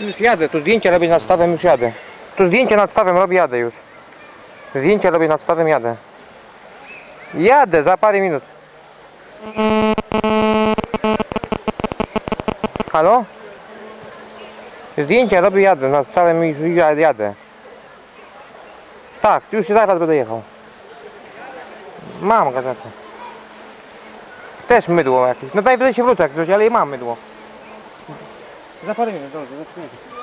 Już jadę, tu zdjęcia robię nad stawem, już jadę. Tu zdjęcia nad stawem robię, jadę już. Zdjęcia robię nad stawem, jadę. Jadę za parę minut. Halo? Zdjęcia robię, jadę, nad stawem jadę. Tak, już zaraz będę jechał. Mam gazetę. Też mydło jakieś. No najwyżej się wrócę jak coś, ale mam mydło. Za parę minut, dobrze, za minut.